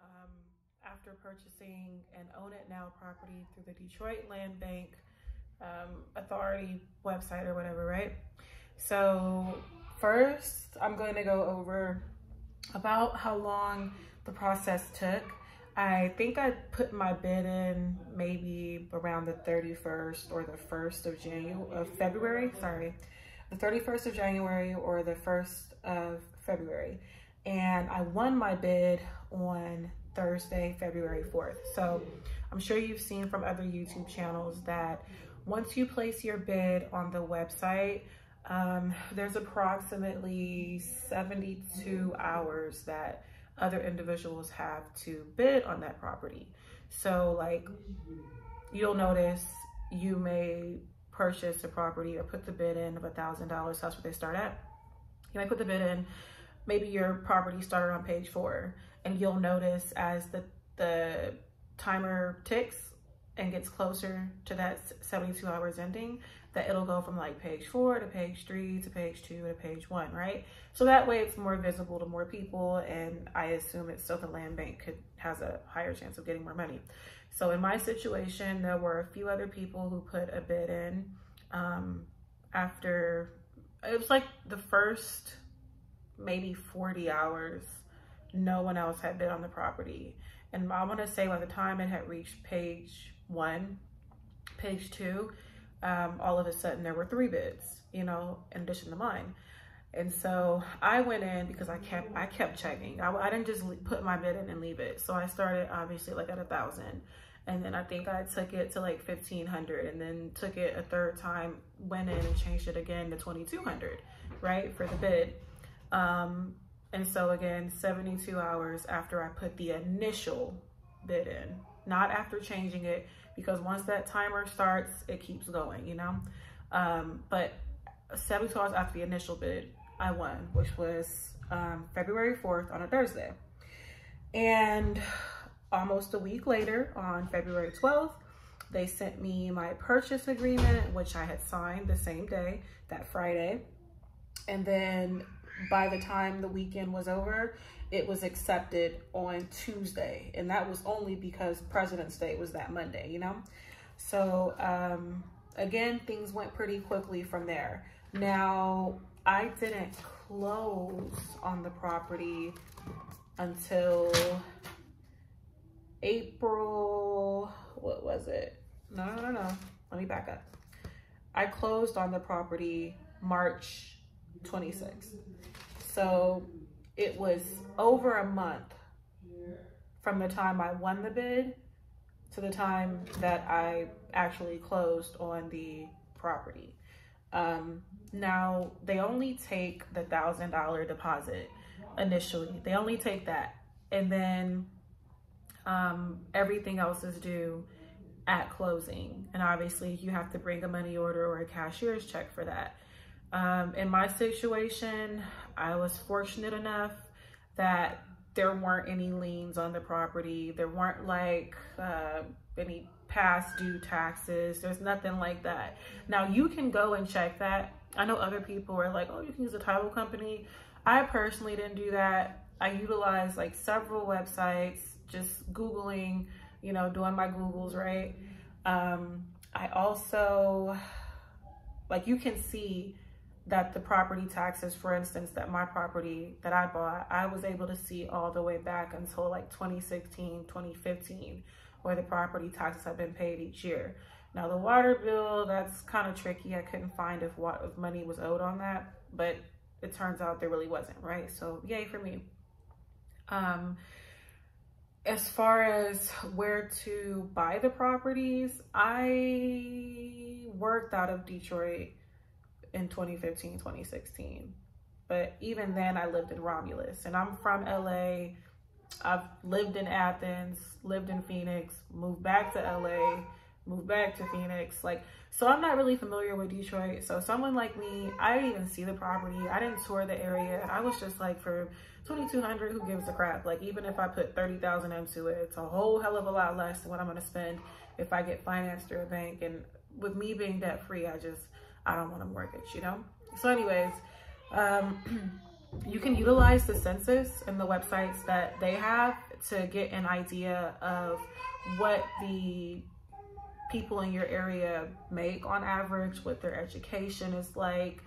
um, after purchasing an Own It Now property through the Detroit Land Bank um, Authority website or whatever, right? So first, I'm going to go over about how long the process took. I think I put my bid in maybe around the 31st or the 1st of January, of February, sorry, the 31st of January or the 1st of February. And I won my bid on Thursday, February 4th. So I'm sure you've seen from other YouTube channels that once you place your bid on the website, um, there's approximately 72 hours that other individuals have to bid on that property. So like you'll notice you may purchase a property or put the bid in of a thousand dollars. That's what they start at. You might put the bid in, maybe your property started on page four and you'll notice as the, the timer ticks and gets closer to that 72 hours ending, that it'll go from like page four to page three to page two to page one, right? So that way it's more visible to more people and I assume it's so the land bank could has a higher chance of getting more money. So in my situation, there were a few other people who put a bid in um, after, it was like the first maybe 40 hours, no one else had been on the property. And I wanna say by the time it had reached page one, page two, um, all of a sudden there were three bids, you know, in addition to mine. And so I went in because I kept I kept checking. I, I didn't just put my bid in and leave it. So I started obviously like at a thousand, and then I think I took it to like fifteen hundred, and then took it a third time, went in and changed it again to twenty two hundred, right for the bid. Um, and so again, seventy two hours after I put the initial bid in, not after changing it, because once that timer starts, it keeps going, you know? Um, but 72 hours after the initial bid, I won, which was um, February 4th on a Thursday. And almost a week later, on February 12th, they sent me my purchase agreement, which I had signed the same day, that Friday. And then by the time the weekend was over, it was accepted on Tuesday. And that was only because President's Day was that Monday, you know? So um, again, things went pretty quickly from there. Now, I didn't close on the property until April, what was it? No, no, no, no. Let me back up. I closed on the property March 26th. So it was over a month from the time I won the bid to the time that I actually closed on the property. Um, now, they only take the $1,000 deposit initially. They only take that. And then um, everything else is due at closing. And obviously, you have to bring a money order or a cashier's check for that. Um, in my situation, I was fortunate enough that there weren't any liens on the property. There weren't like uh, any past due taxes. There's nothing like that. Now you can go and check that. I know other people are like, oh, you can use a title company. I personally didn't do that. I utilized like several websites, just Googling, you know, doing my Googles, right? Um, I also, like you can see that the property taxes, for instance, that my property that I bought, I was able to see all the way back until like 2016, 2015, where the property taxes have been paid each year. Now the water bill, that's kind of tricky. I couldn't find if what if money was owed on that, but it turns out there really wasn't, right? So yay for me. Um, as far as where to buy the properties, I worked out of Detroit in 2015, 2016. But even then, I lived in Romulus, and I'm from LA. I've lived in Athens, lived in Phoenix, moved back to LA, moved back to Phoenix. Like, so I'm not really familiar with Detroit. So someone like me, I didn't even see the property. I didn't tour the area. I was just like, for 2200 who gives a crap? Like, even if I put 30,000 into it, it's a whole hell of a lot less than what I'm going to spend if I get financed through a bank. And with me being debt free, I just, I don't want a mortgage, you know? So anyways, um, you can utilize the census and the websites that they have to get an idea of what the people in your area make on average, what their education is like.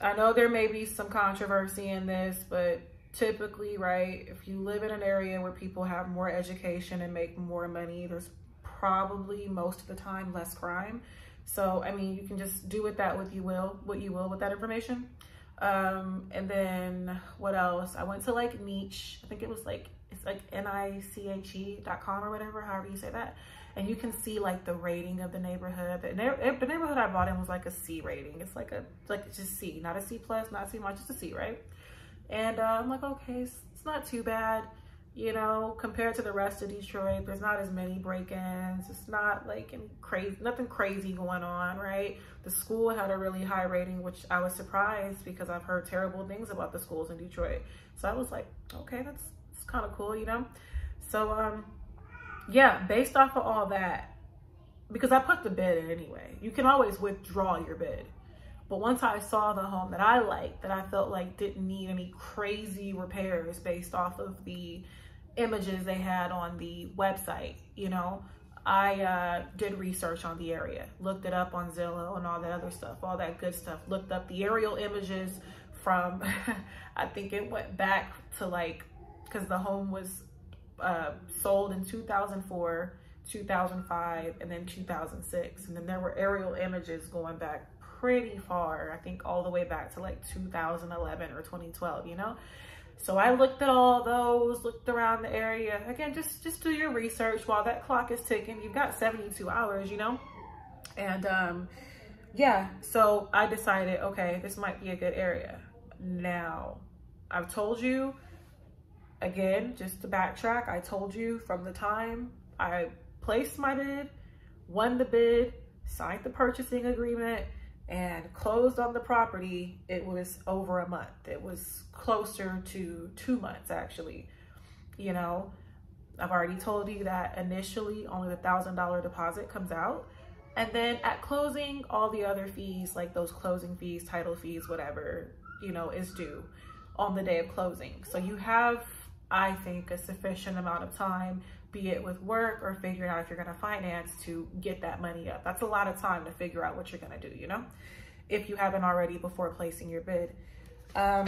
I know there may be some controversy in this, but typically, right, if you live in an area where people have more education and make more money, there's probably most of the time less crime. So, I mean, you can just do with that what you will, what you will with that information. Um, and then what else? I went to like Niche. I think it was like, it's like N-I-C-H-E.com or whatever, however you say that. And you can see like the rating of the neighborhood. The, the neighborhood I bought in was like a C rating. It's like a, like just C, not a C plus, not C minus, just a C, right? And uh, I'm like, okay, it's not too bad you know, compared to the rest of Detroit, there's not as many break-ins. It's not like in crazy, nothing crazy going on, right? The school had a really high rating, which I was surprised because I've heard terrible things about the schools in Detroit. So I was like, okay, that's, that's kind of cool, you know? So, um, yeah, based off of all that, because I put the bid in anyway, you can always withdraw your bid. But once I saw the home that I liked, that I felt like didn't need any crazy repairs based off of the images they had on the website, you know. I uh, did research on the area, looked it up on Zillow and all that other stuff, all that good stuff. Looked up the aerial images from, I think it went back to like, because the home was uh, sold in 2004, 2005, and then 2006. And then there were aerial images going back pretty far, I think all the way back to like 2011 or 2012, you know? So I looked at all those, looked around the area. Again, just, just do your research while that clock is ticking. You've got 72 hours, you know? And um, yeah, so I decided, okay, this might be a good area. Now, I've told you, again, just to backtrack, I told you from the time I placed my bid, won the bid, signed the purchasing agreement, and closed on the property, it was over a month. It was closer to two months actually. You know, I've already told you that initially only the thousand dollar deposit comes out. And then at closing, all the other fees, like those closing fees, title fees, whatever, you know, is due on the day of closing. So you have, I think, a sufficient amount of time be it with work or figuring out if you're gonna finance to get that money up. That's a lot of time to figure out what you're gonna do, you know? If you haven't already before placing your bid. Um,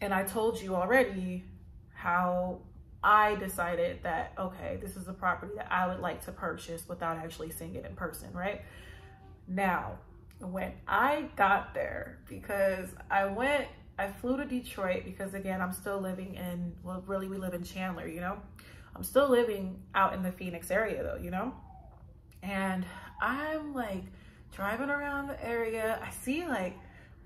and I told you already how I decided that, okay, this is a property that I would like to purchase without actually seeing it in person, right? Now, when I got there, because I went, I flew to Detroit because again, I'm still living in, well, really we live in Chandler, you know? I'm still living out in the Phoenix area though, you know? And I'm like driving around the area. I see like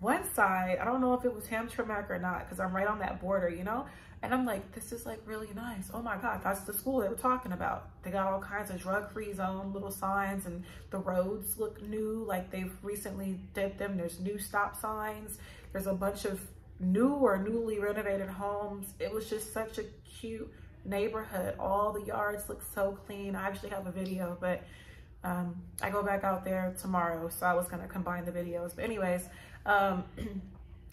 one side, I don't know if it was Hamtramck or not, because I'm right on that border, you know? And I'm like, this is like really nice. Oh my God, that's the school they were talking about. They got all kinds of drug-free zone little signs and the roads look new, like they've recently did them. There's new stop signs. There's a bunch of new or newly renovated homes. It was just such a cute neighborhood. All the yards look so clean. I actually have a video, but um, I go back out there tomorrow, so I was gonna combine the videos. But anyways, um,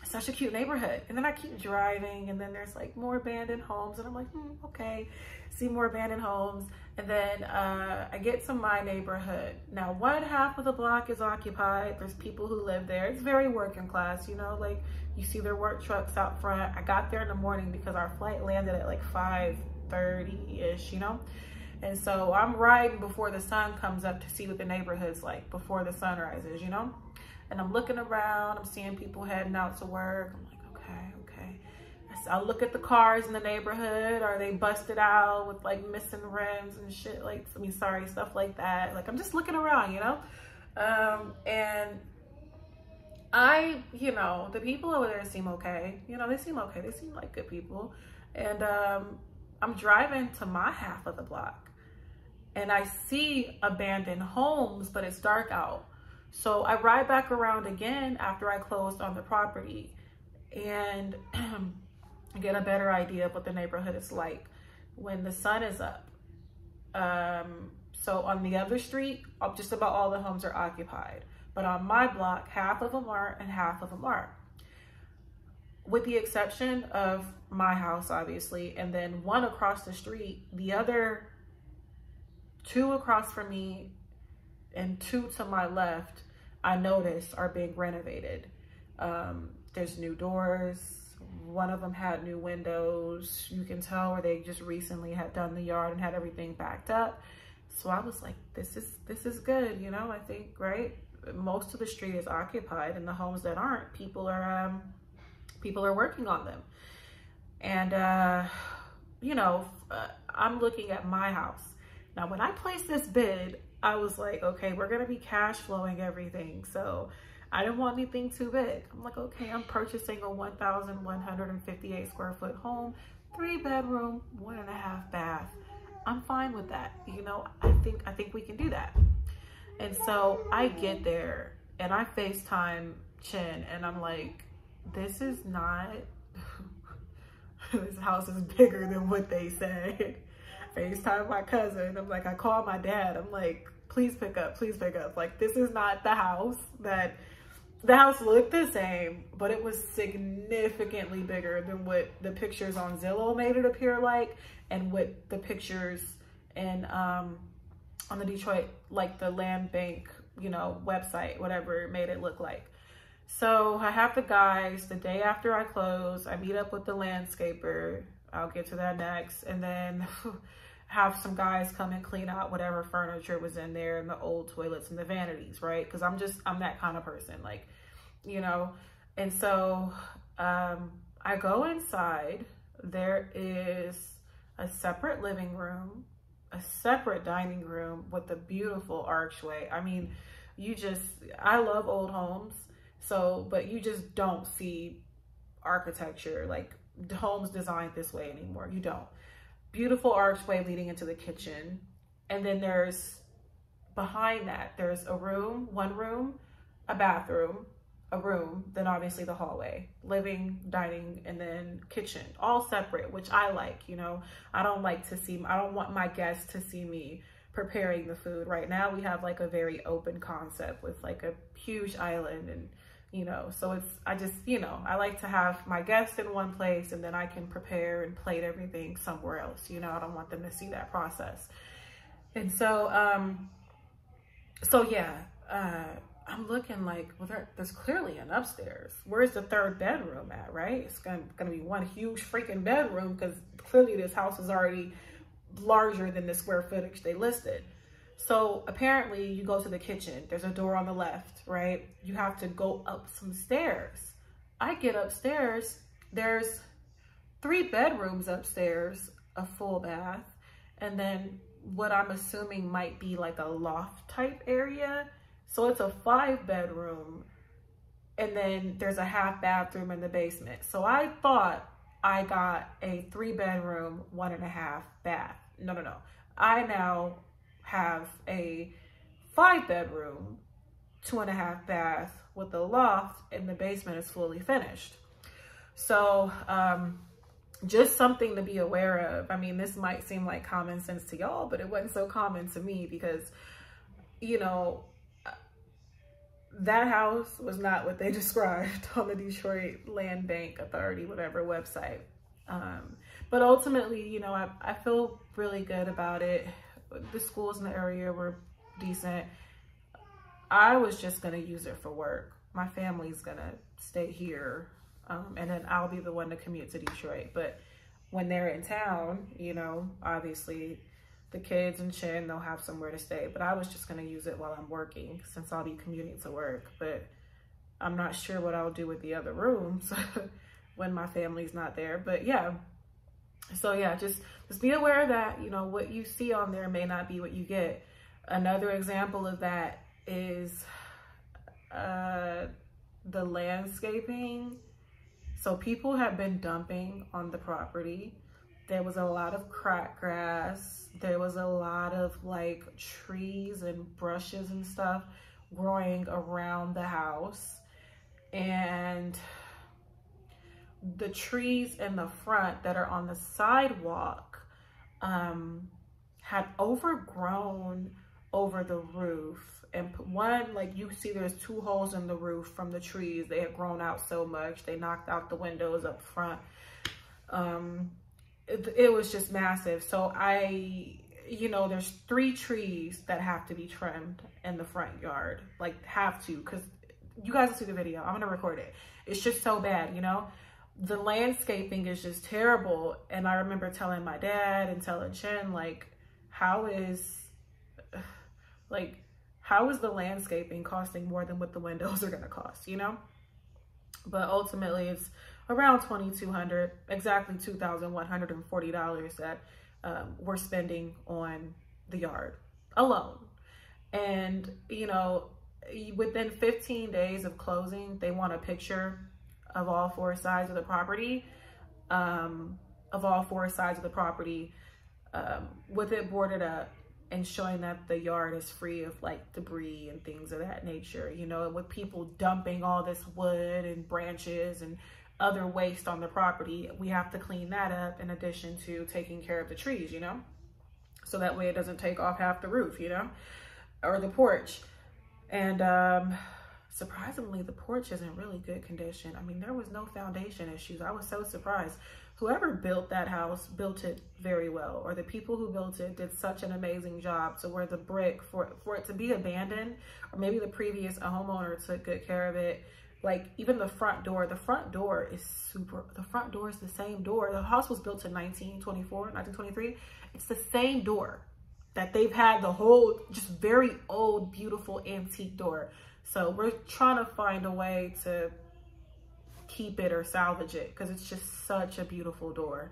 such a cute neighborhood. And then I keep driving and then there's like more abandoned homes and I'm like, hmm, okay, see more abandoned homes. And then uh, I get to my neighborhood. Now one half of the block is occupied. There's people who live there. It's very working class, you know, like you see their work trucks out front. I got there in the morning because our flight landed at like 5.30ish, you know? And so I'm riding before the sun comes up to see what the neighborhood's like before the sun rises, you know? And I'm looking around, I'm seeing people heading out to work. I'm like, okay, okay. I look at the cars in the neighborhood. Are they busted out with like missing rims and shit? Like, I mean, sorry, stuff like that. Like, I'm just looking around, you know? Um, and I, you know, the people over there seem okay. You know, they seem okay. They seem like good people. And um, I'm driving to my half of the block and I see abandoned homes, but it's dark out. So I ride back around again after I closed on the property and get a better idea of what the neighborhood is like when the sun is up. Um, so on the other street, just about all the homes are occupied. But on my block, half of them are and half of them are. With the exception of my house, obviously, and then one across the street, the other two across from me and two to my left, I noticed are being renovated. Um, there's new doors. One of them had new windows. You can tell where they just recently had done the yard and had everything backed up. So I was like, this is this is good, you know. I think right. Most of the street is occupied, and the homes that aren't, people are um, people are working on them. And uh, you know, uh, I'm looking at my house now. When I placed this bid, I was like, okay, we're gonna be cash flowing everything, so I didn't want anything too big. I'm like, okay, I'm purchasing a 1,158 square foot home, three bedroom, one and a half bath. I'm fine with that. You know, I think I think we can do that. And so I get there and I FaceTime Chin and I'm like, this is not this house is bigger than what they said. FaceTime my cousin. I'm like, I call my dad. I'm like, please pick up, please pick up. Like, this is not the house that the house looked the same, but it was significantly bigger than what the pictures on Zillow made it appear like and what the pictures and um, on the Detroit, like the land bank, you know, website, whatever made it look like. So I have the guys the day after I close, I meet up with the landscaper. I'll get to that next. And then have some guys come and clean out whatever furniture was in there and the old toilets and the vanities, right? Because I'm just, I'm that kind of person, like, you know. And so um, I go inside. There is a separate living room, a separate dining room with a beautiful archway. I mean, you just, I love old homes. So, but you just don't see architecture like homes designed this way anymore. You don't beautiful archway leading into the kitchen. And then there's behind that, there's a room, one room, a bathroom, a room, then obviously the hallway, living, dining, and then kitchen, all separate, which I like, you know. I don't like to see, I don't want my guests to see me preparing the food. Right now we have like a very open concept with like a huge island and you know, so it's, I just, you know, I like to have my guests in one place and then I can prepare and plate everything somewhere else. You know, I don't want them to see that process. And so, um, so yeah, uh, I'm looking like, well, there, there's clearly an upstairs. Where's the third bedroom at, right? It's gonna, gonna be one huge freaking bedroom because clearly this house is already larger than the square footage they listed. So apparently you go to the kitchen, there's a door on the left, right? You have to go up some stairs. I get upstairs, there's three bedrooms upstairs, a full bath, and then what I'm assuming might be like a loft type area. So it's a five bedroom and then there's a half bathroom in the basement. So I thought I got a three bedroom, one and a half bath. No, no, no. I now have a five bedroom, two and a half bath with a loft and the basement is fully finished. So um, just something to be aware of. I mean, this might seem like common sense to y'all, but it wasn't so common to me because, you know, that house was not what they described on the Detroit Land Bank Authority, whatever website. Um, but ultimately, you know, I, I feel really good about it the schools in the area were decent. I was just going to use it for work. My family's going to stay here. Um, and then I'll be the one to commute to Detroit. But when they're in town, you know, obviously the kids and Chin, they'll have somewhere to stay. But I was just going to use it while I'm working since I'll be commuting to work. But I'm not sure what I'll do with the other rooms when my family's not there. But yeah, so yeah, just, just be aware of that, you know, what you see on there may not be what you get. Another example of that is uh, the landscaping. So people have been dumping on the property. There was a lot of crack grass. There was a lot of like trees and brushes and stuff growing around the house. And the trees in the front that are on the sidewalk um, had overgrown over the roof. And one like you see there's two holes in the roof from the trees. They had grown out so much. They knocked out the windows up front. Um it, it was just massive. So i you know there's three trees that have to be trimmed in the front yard. Like have to because you guys will see the video. I'm gonna record it. It's just so bad you know the landscaping is just terrible and i remember telling my dad and telling chen like how is like how is the landscaping costing more than what the windows are going to cost, you know? But ultimately, it's around 2200 exactly $2,140 that um, we're spending on the yard alone. And, you know, within 15 days of closing, they want a picture of all four sides of the property, um, of all four sides of the property um, with it boarded up and showing that the yard is free of like debris and things of that nature, you know, with people dumping all this wood and branches and other waste on the property, we have to clean that up in addition to taking care of the trees, you know, so that way it doesn't take off half the roof, you know, or the porch. And um, surprisingly, the porch is in really good condition. I mean, there was no foundation issues. I was so surprised whoever built that house built it very well or the people who built it did such an amazing job to where the brick for for it to be abandoned or maybe the previous homeowner took good care of it like even the front door the front door is super the front door is the same door the house was built in 1924 1923 it's the same door that they've had the whole just very old beautiful antique door so we're trying to find a way to keep it or salvage it because it's just such a beautiful door.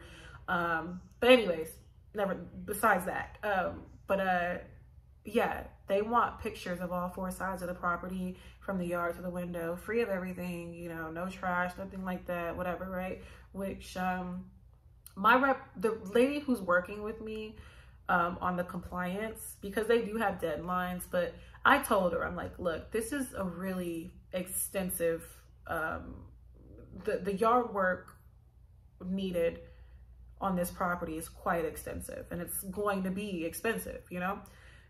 Um, but anyways, never besides that. Um, but uh, yeah, they want pictures of all four sides of the property from the yard to the window, free of everything, you know, no trash, nothing like that, whatever, right? Which um, my rep, the lady who's working with me um, on the compliance, because they do have deadlines, but I told her, I'm like, look, this is a really extensive um, the, the yard work needed on this property is quite extensive and it's going to be expensive, you know?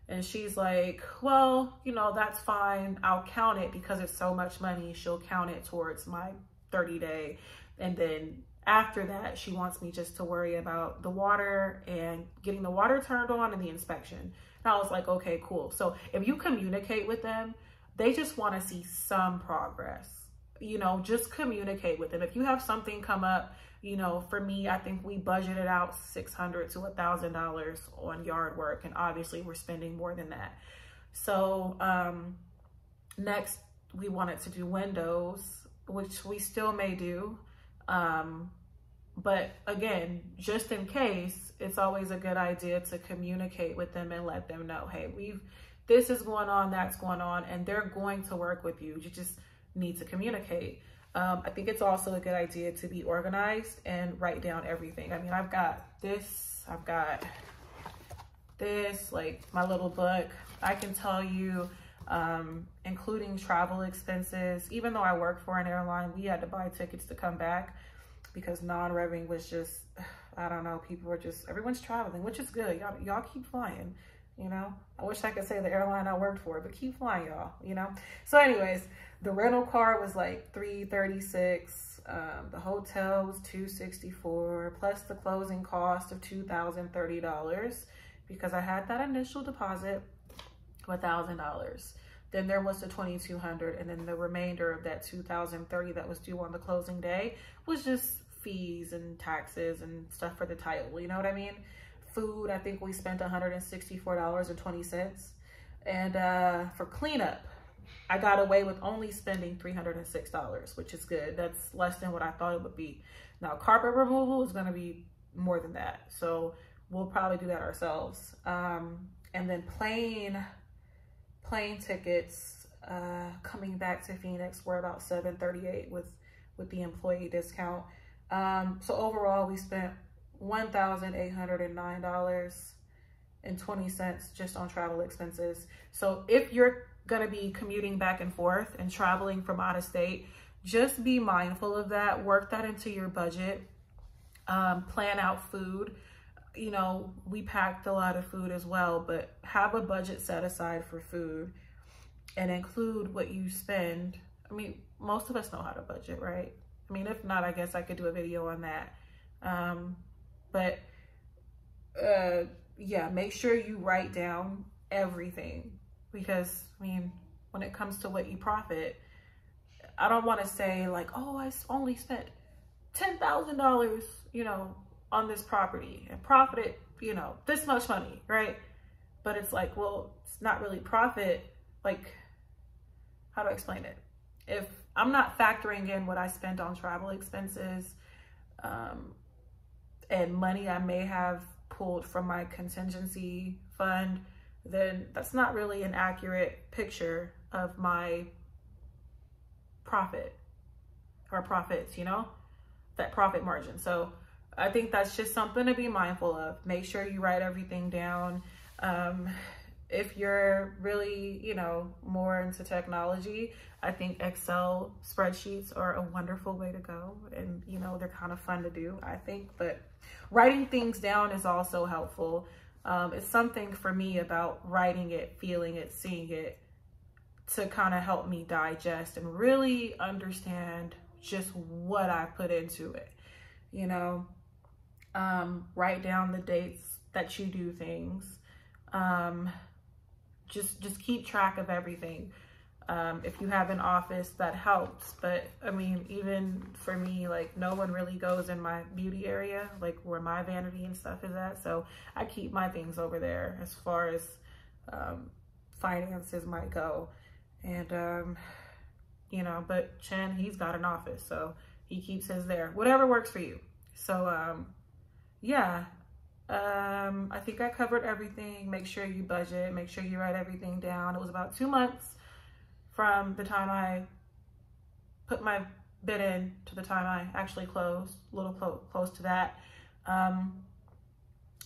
And she's like, well, you know, that's fine. I'll count it because it's so much money. She'll count it towards my 30 day. And then after that, she wants me just to worry about the water and getting the water turned on and the inspection. And I was like, okay, cool. So if you communicate with them, they just want to see some progress you know, just communicate with them. If you have something come up, you know, for me, I think we budgeted out 600 to a thousand dollars on yard work. And obviously we're spending more than that. So, um, next we wanted to do windows, which we still may do. Um, but again, just in case, it's always a good idea to communicate with them and let them know, hey, we've, this is going on, that's going on, and they're going to work with you. You just, need to communicate. Um, I think it's also a good idea to be organized and write down everything. I mean, I've got this, I've got this, like my little book. I can tell you, um, including travel expenses, even though I work for an airline, we had to buy tickets to come back because non-revving was just, I don't know, people were just, everyone's traveling, which is good. Y'all, y'all keep flying, you know? I wish I could say the airline I worked for, but keep flying, y'all, you know? So anyways, the rental car was like 336 um, the hotel was 264 plus the closing cost of $2,030 because I had that initial deposit of $1,000. Then there was the 2200 and then the remainder of that 2030 that was due on the closing day was just fees and taxes and stuff for the title, you know what I mean? Food, I think we spent $164.20. And uh, for cleanup, I got away with only spending $306, which is good. That's less than what I thought it would be. Now, carpet removal is going to be more than that. So we'll probably do that ourselves. Um, and then plane, plane tickets uh, coming back to Phoenix were about 738 with, with the employee discount. Um, so overall, we spent $1,809.20 just on travel expenses. So if you're going to be commuting back and forth and traveling from out of state, just be mindful of that. Work that into your budget. Um, plan out food. You know, we packed a lot of food as well, but have a budget set aside for food. and include what you spend. I mean, most of us know how to budget, right? I mean, if not, I guess I could do a video on that. Um, but uh, yeah, make sure you write down everything because I mean, when it comes to what you profit, I don't want to say like, oh, I only spent $10,000, you know, on this property and profited, you know, this much money, right? But it's like, well, it's not really profit. Like, how do I explain it? If I'm not factoring in what I spent on travel expenses um, and money I may have pulled from my contingency fund, then that's not really an accurate picture of my profit or profits, you know, that profit margin. So I think that's just something to be mindful of. Make sure you write everything down. Um, if you're really, you know, more into technology, I think Excel spreadsheets are a wonderful way to go. And, you know, they're kind of fun to do, I think. But writing things down is also helpful. Um, it's something for me about writing it, feeling it, seeing it to kind of help me digest and really understand just what I put into it. You know, um, write down the dates that you do things. Um, just just keep track of everything. Um, if you have an office, that helps. But I mean, even for me, like no one really goes in my beauty area, like where my vanity and stuff is at. So I keep my things over there as far as um, finances might go. And, um, you know, but Chen, he's got an office, so he keeps his there. Whatever works for you. So, um, yeah, um, I think I covered everything. Make sure you budget. Make sure you write everything down. It was about two months from the time I put my bid in to the time I actually closed, a little clo close to that. Um,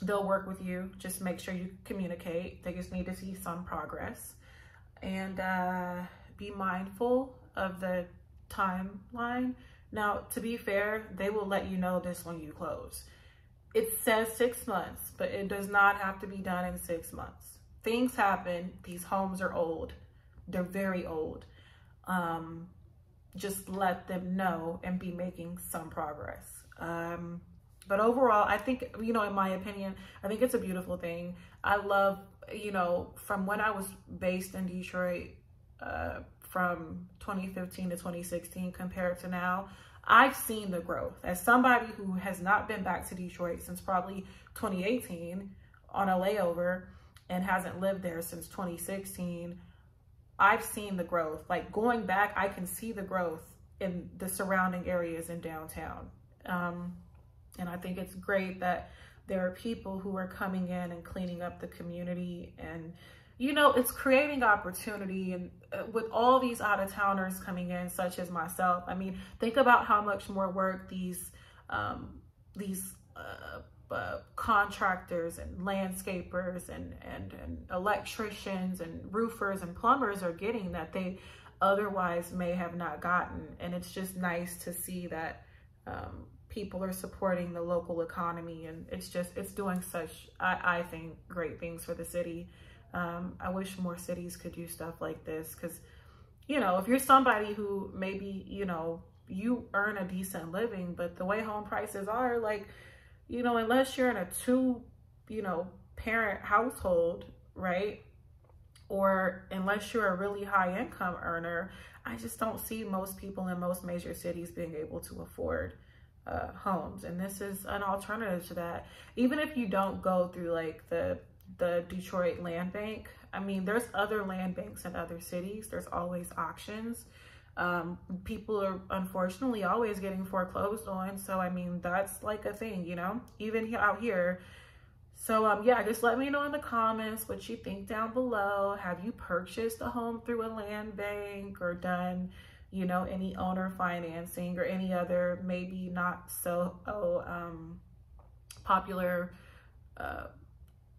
they'll work with you. Just make sure you communicate. They just need to see some progress. And uh, be mindful of the timeline. Now, to be fair, they will let you know this when you close. It says six months, but it does not have to be done in six months. Things happen. These homes are old. They're very old. Um, just let them know and be making some progress. Um, but overall, I think, you know, in my opinion, I think it's a beautiful thing. I love, you know, from when I was based in Detroit, uh, from 2015 to 2016 compared to now, I've seen the growth. As somebody who has not been back to Detroit since probably 2018 on a layover and hasn't lived there since 2016, I've seen the growth. Like going back, I can see the growth in the surrounding areas in downtown. Um, and I think it's great that there are people who are coming in and cleaning up the community and you know, it's creating opportunity and uh, with all these out of towners coming in, such as myself, I mean, think about how much more work these, um, these, uh, uh, contractors and landscapers and, and, and electricians and roofers and plumbers are getting that they otherwise may have not gotten. And it's just nice to see that, um, people are supporting the local economy and it's just, it's doing such, I, I think, great things for the city. Um, I wish more cities could do stuff like this because, you know, if you're somebody who maybe, you know, you earn a decent living, but the way home prices are, like, you know, unless you're in a two, you know, parent household, right? Or unless you're a really high income earner, I just don't see most people in most major cities being able to afford uh, homes. And this is an alternative to that. Even if you don't go through like the the Detroit Land Bank. I mean, there's other land banks in other cities. There's always auctions. Um, people are unfortunately always getting foreclosed on. So, I mean, that's like a thing, you know, even out here. So, um, yeah, just let me know in the comments what you think down below. Have you purchased a home through a land bank or done, you know, any owner financing or any other maybe not so oh, um, popular uh,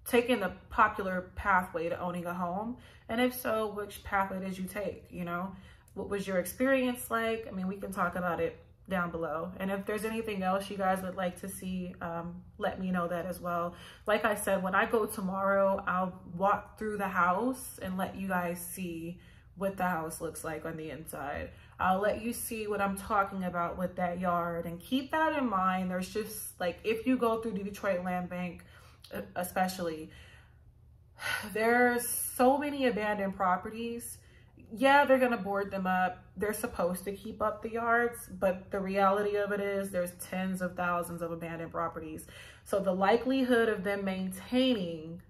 taking the popular pathway to owning a home? And if so, which pathway did you take? You know, what was your experience like? I mean, we can talk about it down below. And if there's anything else you guys would like to see, um, let me know that as well. Like I said, when I go tomorrow, I'll walk through the house and let you guys see what the house looks like on the inside. I'll let you see what I'm talking about with that yard and keep that in mind. There's just like, if you go through the Detroit Land Bank, especially, there's so many abandoned properties. Yeah, they're gonna board them up. They're supposed to keep up the yards, but the reality of it is there's tens of thousands of abandoned properties. So the likelihood of them maintaining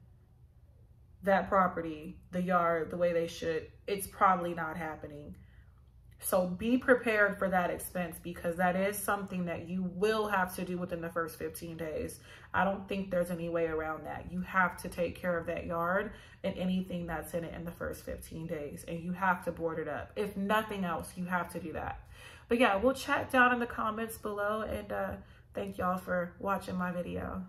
that property, the yard, the way they should, it's probably not happening. So be prepared for that expense because that is something that you will have to do within the first 15 days. I don't think there's any way around that. You have to take care of that yard and anything that's in it in the first 15 days and you have to board it up. If nothing else, you have to do that. But yeah, we'll chat down in the comments below and uh, thank y'all for watching my video.